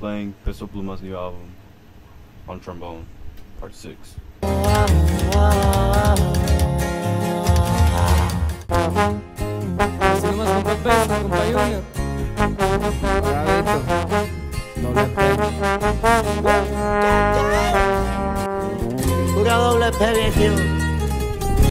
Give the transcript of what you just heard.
playing Pistol Pluma's new album on trombone, part 6. Pura doble P, viejo.